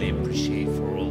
really appreciate for all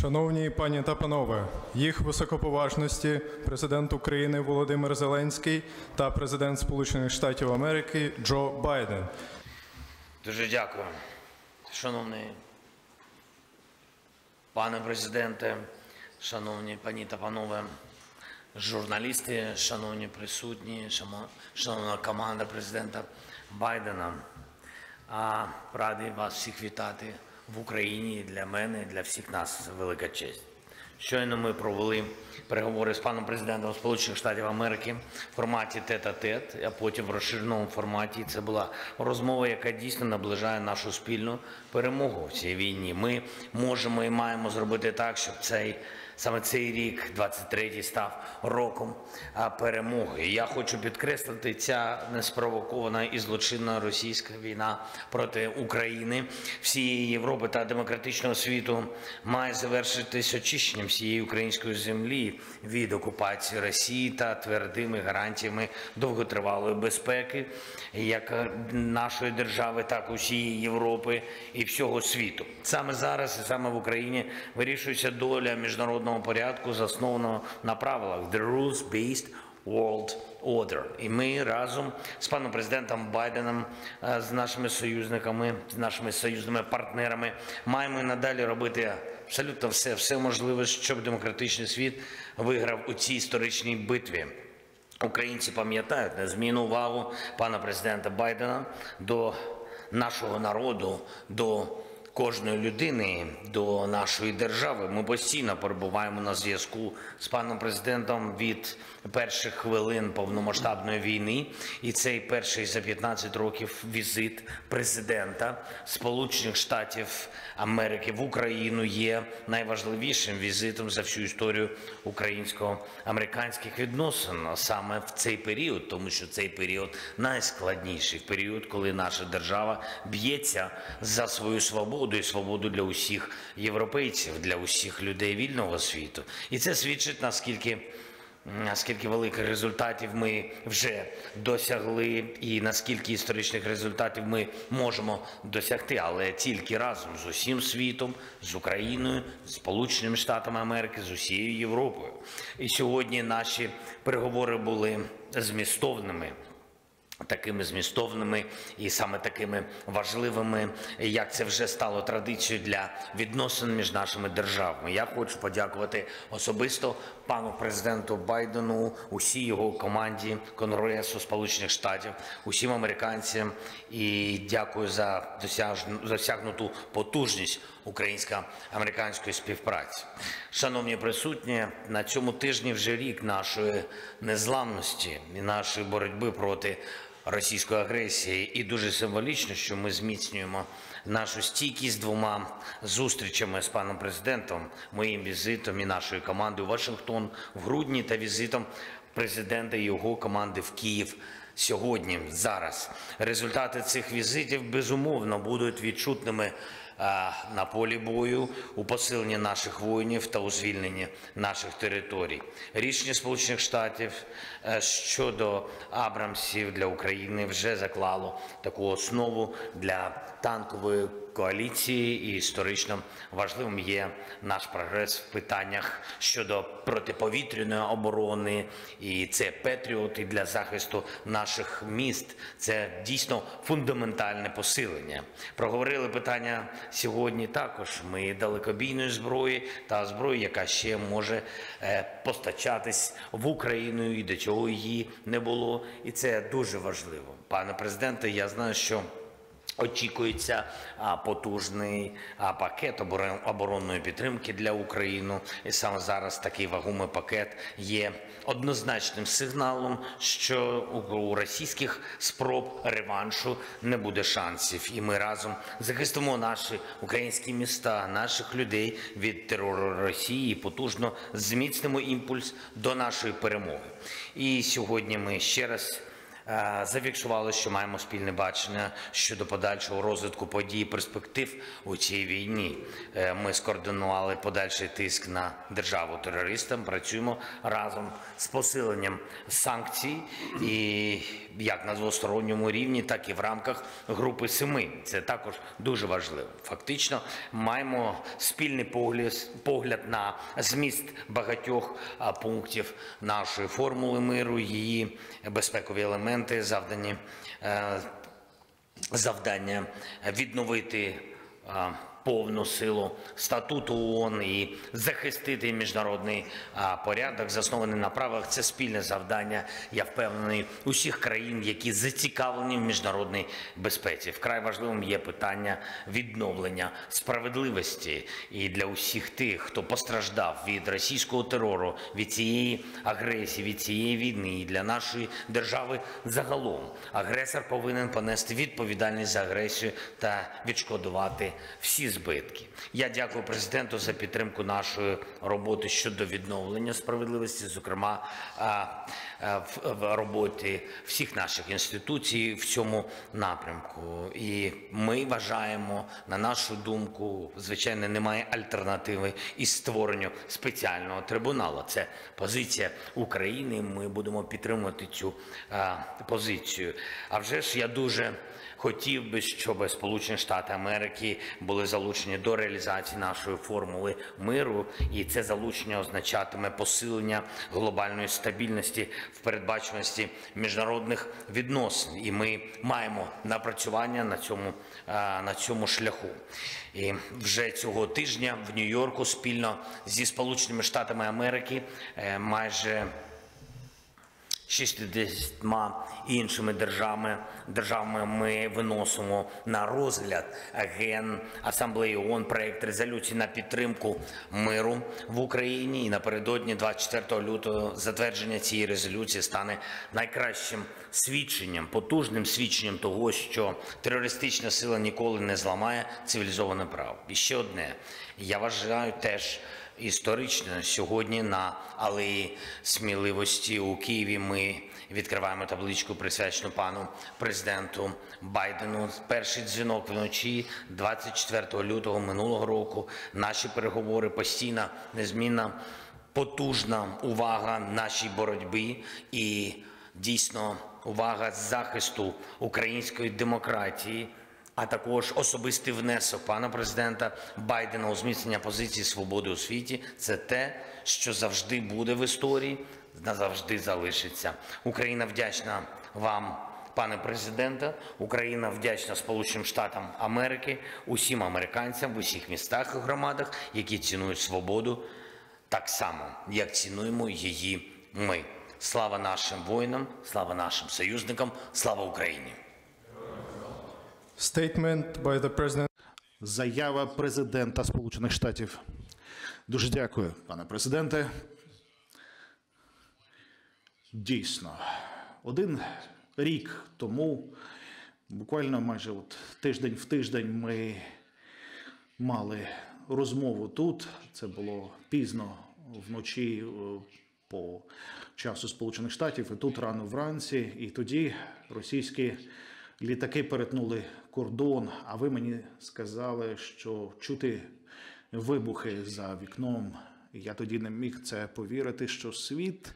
Шановні пані та панове, їх високоповажності президент України Володимир Зеленський та президент Сполучених Штатів Америки Джо Байден. Дуже дякую. Шановний пане президенте, шановні пані та панове журналісти, шановні присутні, шано- шановна команда президента Байдена. Радий вас всіх вітати в Україні. Для мене, для всіх нас велика честь. Щойно ми провели переговори з паном президентом Сполучених Штатів Америки в форматі тет-а-тет, а потім в розширеному форматі. Це була розмова, яка дійсно наближає нашу спільну перемогу в цій війні. Ми можемо і маємо зробити так, щоб цей саме цей рік, 23-й, став роком перемоги. Я хочу підкреслити, ця неспровокована і злочинна російська війна проти України, всієї Європи та демократичного світу має завершитись очищенням всієї української землі від окупації Росії та твердими гарантіями довготривалої безпеки, як нашої держави, так і усієї Європи і всього світу. Саме зараз і саме в Україні вирішується доля міжнародного порядку, заснованого на правилах The Rules-Based World Order. І ми разом з паном президентом Байденом, е, з нашими союзниками, з нашими союзними партнерами маємо і надалі робити абсолютно все, все можливе, щоб демократичний світ виграв у цій історичній битві. Українці пам'ятають незмінну увагу пана президента Байдена до нашого народу, до кожної людини, до нашої держави. Ми постійно перебуваємо на зв'язку з паном президентом від перших хвилин повномасштабної війни. І цей перший за 15 років візит президента Сполучених Штатів Америки в Україну є найважливішим візитом за всю історію українсько-американських відносин саме в цей період, тому що цей період найскладніший період, коли наша держава б'ється за свою свободу і свободу для усіх європейців, для усіх людей вільного світу. І це свідчить наскільки. Наскільки великих результатів ми вже досягли, і наскільки історичних результатів ми можемо досягти, але тільки разом з усім світом, з Україною, з Сполученими Штатами Америки, з усією Європою. І сьогодні наші переговори були змістовними. Такими змістовними і саме такими важливими, як це вже стало традицією для відносин між нашими державами. Я хочу подякувати особисто пану президенту Байдену, усій його команді Конгресу Сполучених Штатів, усім американцям і дякую за досягнуту потужність українсько-американської співпраці. Шановні присутні, на цьому тижні вже рік нашої незламності і нашої боротьби проти російської агресії, і дуже символічно, що ми зміцнюємо нашу стійкість двома зустрічами з паном президентом, моїм візитом і нашою командою Вашингтон в грудні та візитом президента і його команди в Київ. Сьогодні, зараз, результати цих візитів безумовно будуть відчутними на полі бою у посиленні наших воїнів та у звільненні наших територій. Рішення Сполучених Штатів е, щодо Абрамсів для України вже заклало таку основу для танкової коаліції, і історично важливим є наш прогрес в питаннях щодо протиповітряної оборони, і це Петріот для захисту наших міст. Це дійсно фундаментальне посилення. Проговорили питання сьогодні також. Ми далекобійної зброї та зброї, яка ще може е, постачатись в Україну, і до чого її не було. І це дуже важливо. Пане президенте, я знаю, що. Очікується потужний пакет оборонної підтримки для України. І саме зараз такий вагомий пакет є однозначним сигналом, що у російських спроб реваншу не буде шансів. І ми разом захистимо наші українські міста, наших людей від терору Росії, і потужно зміцнимо імпульс до нашої перемоги. І сьогодні ми ще раз зафіксували, що маємо спільне бачення щодо подальшого розвитку подій і перспектив у цій війні. Е, Ми скоординували подальший тиск на державу терористам. Працюємо разом з посиленням санкцій і як на двосторонньому рівні, так і в рамках групи семи. Це також дуже важливо. Фактично, маємо спільний погляд, погляд на зміст багатьох пунктів нашої формули миру, її безпекові елементи, завдані е, завдання відновити а, повну силу статуту ООН і захистити міжнародний порядок, заснований на правилах. Це спільне завдання. Я впевнений усіх країн, які зацікавлені в міжнародній безпеці. Вкрай важливим є питання відновлення справедливості і для усіх тих, хто постраждав від російського терору, від цієї агресії, від цієї війни і для нашої держави загалом. Агресор повинен понести відповідальність за агресію та відшкодувати всі збитки. Я дякую президенту за підтримку нашої роботи щодо відновлення справедливості, зокрема в в роботі всіх наших інституцій в цьому напрямку. І ми вважаємо, на нашу думку, звичайно, немає альтернативи із створенню спеціального трибуналу. Це позиція України. Ми будемо підтримувати цю а, позицію. А вже ж я дуже хотів би, щоб Сполучені Штати Америки були залучені до реалізації нашої формули миру, і це залучення означатиме посилення глобальної стабільності в передбаченості міжнародних відносин. І ми маємо напрацювання на цьому, на цьому шляху. І вже цього тижня в Нью-Йорку спільно зі Сполученими Штатами Америки е, майже 60 іншими державами, державами ми виносимо на розгляд ген асамблеї ООН проект резолюції на підтримку миру в Україні. І напередодні 24 лютого затвердження цієї резолюції стане найкращим свідченням, потужним свідченням того, що терористична сила ніколи не зламає цивілізоване право. І ще одне, я вважаю теж. Історично сьогодні на алеї сміливості у Києві ми відкриваємо табличку, присвячену пану президенту Байдену. Перший дзвінок вночі, 24 лютого минулого року. Наші переговори постійна, незмінна, потужна увага нашій боротьбі і дійсно увага захисту української демократії а також особистий внесок пана президента Байдена у зміцнення позиції свободи у світі. Це те, що завжди буде в історії, назавжди залишиться. Україна вдячна вам. Пане президенте, Україна вдячна Сполученим Штатам Америки, усім американцям в усіх містах і громадах, які цінують свободу так само, як цінуємо її ми. Слава нашим воїнам, слава нашим союзникам, слава Україні! Statement by Заява президента Сполучених Штатів. Дуже дякую, пане президенте. Дійсно, один рік тому, буквально майже от тиждень в тиждень, ми мали розмову тут. Це було пізно вночі е, по часу Сполучених Штатів, і тут рано вранці. І тоді російські літаки перетнули кордон. А ви мені сказали, що чути вибухи за вікном. Я тоді не міг це повірити, що світ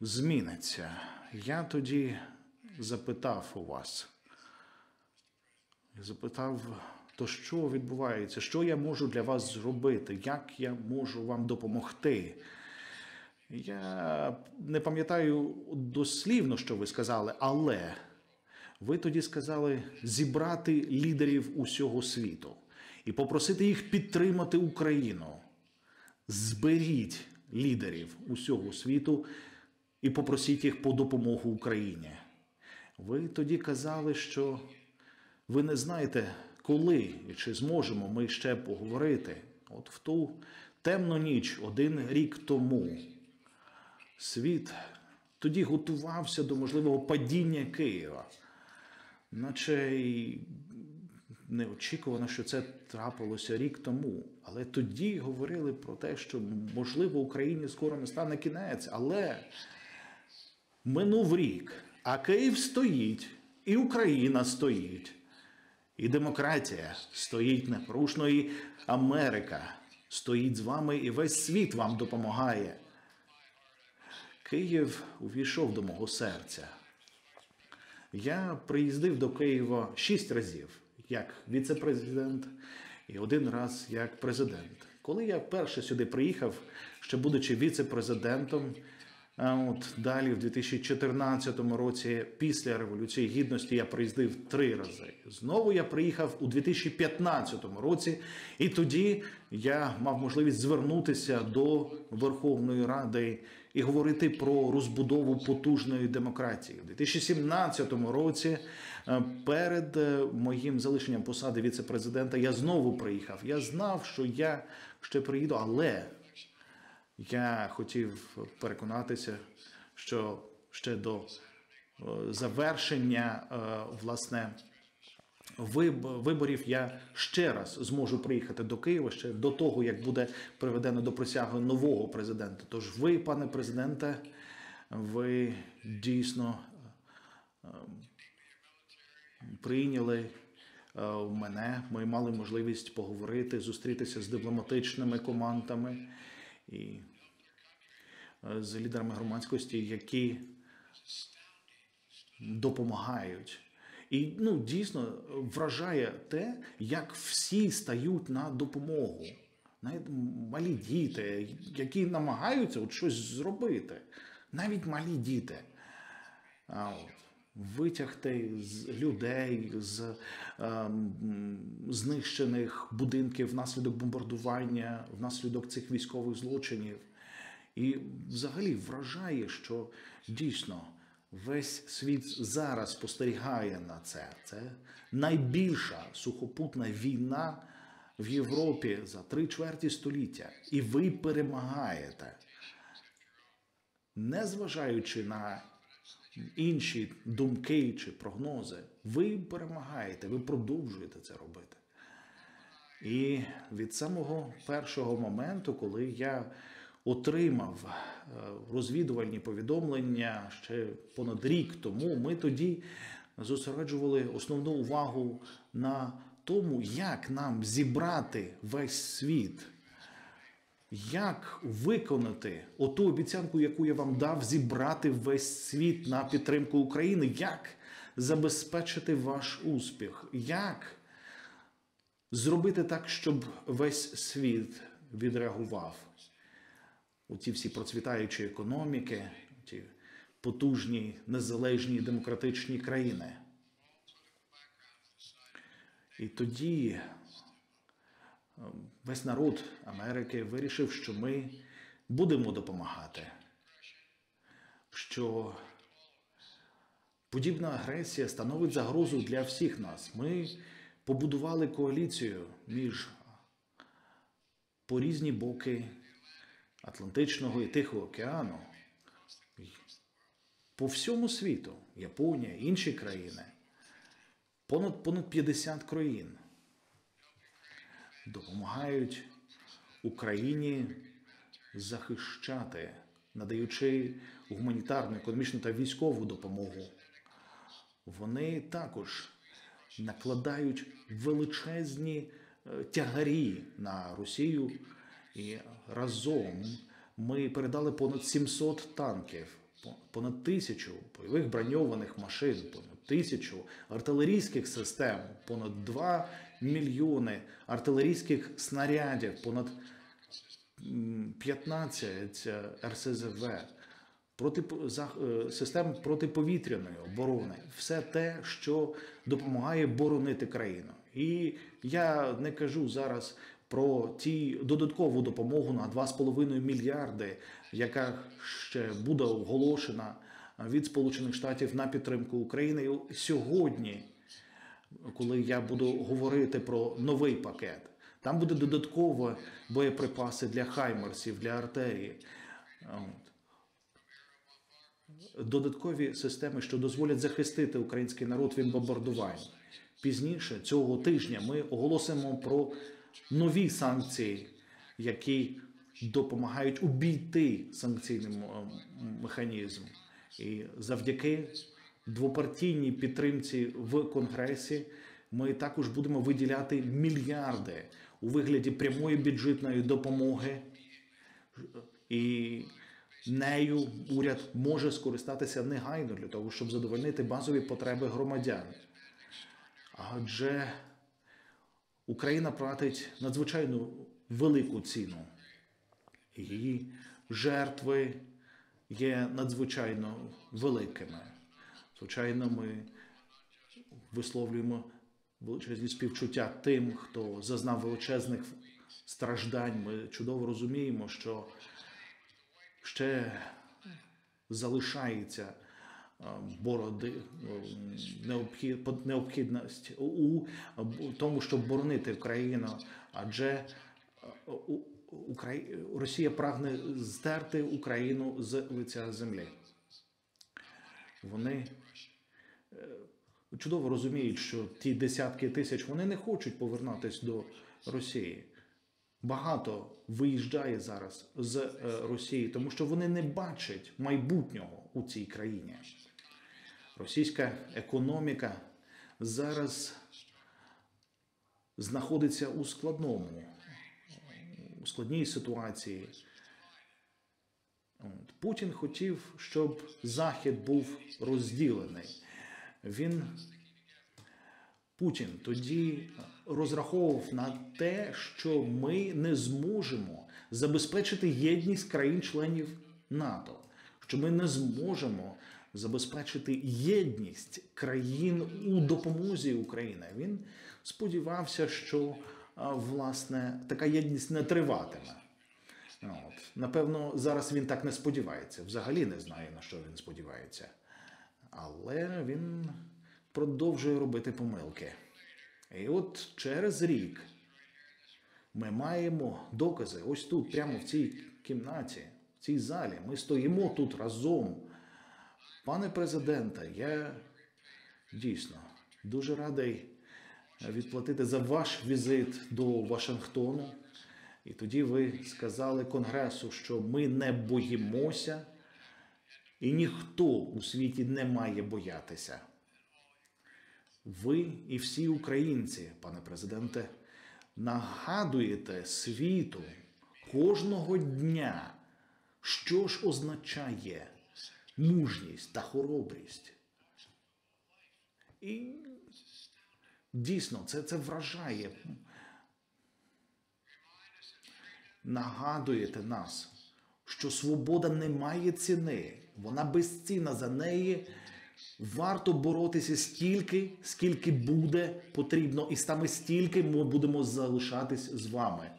зміниться. Я тоді запитав у вас. Запитав, то що відбувається? Що я можу для вас зробити? Як я можу вам допомогти? Я не пам'ятаю дослівно, що ви сказали, але ви тоді сказали зібрати лідерів усього світу і попросити їх підтримати Україну. Зберіть лідерів усього світу і попросіть їх по допомогу Україні. Ви тоді казали, що ви не знаєте, коли і чи зможемо ми ще поговорити. От в ту темну ніч, один рік тому, світ тоді готувався до можливого падіння Києва, наче й неочікувано, що це трапилося рік тому. Але тоді говорили про те, що можливо Україні скоро не стане кінець, але минув рік. А Київ стоїть, і Україна стоїть, і демократія стоїть непорушно, і Америка стоїть з вами, і весь світ вам допомагає. Київ увійшов до мого серця. Я приїздив до Києва шість разів як віце-президент і один раз як президент. Коли я вперше сюди приїхав, ще будучи віце-президентом, от далі, в 2014 році, після Революції Гідності, я приїздив три рази. Знову я приїхав у 2015 році, і тоді я мав можливість звернутися до Верховної Ради і говорити про розбудову потужної демократії. У 2017 році, е, перед е, моїм залишенням посади віце-президента, я знову приїхав. Я знав, що я ще приїду, але я хотів переконатися, що ще до е, завершення е, власне виборів я ще раз зможу приїхати до Києва ще до того, як буде приведено до присяги нового президента. Тож ви, пане президенте, ви дійсно е, прийняли мене. Ми мали можливість поговорити, зустрітися з дипломатичними командами і е, з лідерами громадськості, які допомагають. І ну дійсно вражає те, як всі стають на допомогу. Навіть малі діти, які намагаються от щось зробити, навіть малі діти. А от, витягти з людей з ем, знищених будинків внаслідок бомбардування, внаслідок цих військових злочинів. І взагалі вражає, що дійсно весь світ зараз спостерігає на це. Це найбільша сухопутна війна в Європі за три чверті століття. І ви перемагаєте, незважаючи на інші думки чи прогнози, ви перемагаєте, ви продовжуєте це робити. І від самого першого моменту, коли я отримав е, розвідувальні повідомлення ще понад рік тому, ми тоді зосереджували основну увагу на тому, як нам зібрати весь світ. Як виконати оту обіцянку, яку я вам дав, зібрати весь світ на підтримку України? Як забезпечити ваш успіх? Як зробити так, щоб весь світ відреагував у ці всі процвітаючі економіки, ті потужні незалежні демократичні країни? І тоді весь народ Америки вирішив, що ми будемо допомагати, що подібна агресія становить загрозу для всіх нас. Ми побудували коаліцію між по різні боки Атлантичного і Тихого океану. По всьому світу, Японія, інші країни, понад понад 50 країн допомагають Україні захищати, надаючи гуманітарну, економічну та військову допомогу. Вони також накладають величезні е, тягарі на Росію, і разом ми передали понад 700 танків, понад тисячу бойових броньованих машин, тисячу артилерійських систем, понад 2 мільйони артилерійських снарядів, понад 15 РСЗВ, проти систем протиповітряної оборони, все те, що допомагає боронити країну. І я не кажу зараз про ті додаткову допомогу на 2,5 мільярди, яка ще буде оголошена від Сполучених Штатів на підтримку України І сьогодні коли я буду говорити про новий пакет. Там буде додатково боєприпаси для хаймерсів, для артерії. Додаткові системи, що дозволять захистити український народ від бомбардувань. Пізніше цього тижня ми оголосимо про нові санкції, які допомагають обійти санкційний механізм. І завдяки двопартійній підтримці в Конгресі. Ми також будемо виділяти мільярди у вигляді прямої бюджетної допомоги і нею уряд може скористатися негайно для того, щоб задовольнити базові потреби громадян. Адже Україна платить надзвичайно велику ціну. Її жертви є надзвичайно великими. Звичайно, ми висловлюємо величезні співчуття тим, хто зазнав величезних страждань. Ми чудово розуміємо, що ще залишається е, бороди е, необхід, необхідність у тому, щоб боронити Україну, адже е. Росія прагне здерти Україну з лиця землі. Вони е, чудово розуміють, що ті десятки тисяч вони не хочуть повернутися до Росії. Багато виїжджає зараз з е, Росії, тому що вони не бачать майбутнього у цій країні. Російська економіка зараз знаходиться у складному, складній ситуації. От. Путін хотів, щоб Захід був розділений. Він Путін тоді розраховував на те, що ми не зможемо забезпечити єдність країн-членів НАТО, що ми не зможемо забезпечити єдність країн у допомозі України. Він сподівався, що власне така єдність не триватиме. От. Напевно, зараз він так не сподівається. Взагалі не знає, на що він сподівається. Але він продовжує робити помилки. І от через рік ми маємо докази ось тут, прямо в цій кімнаті, в цій залі. Ми стоїмо тут разом. Пане президенте, я дійсно дуже радий відплатити за ваш візит до Вашингтону. І тоді ви сказали Конгресу, що ми не боїмося, і ніхто у світі не має боятися. Ви і всі українці, пане президенте, нагадуєте світу кожного дня, що ж означає мужність та хоробрість. І дійсно це, це вражає. Нагадуєте нас, що свобода не має ціни, вона безцінна за неї. Варто боротися стільки, скільки буде потрібно, і саме стільки ми будемо залишатись з вами.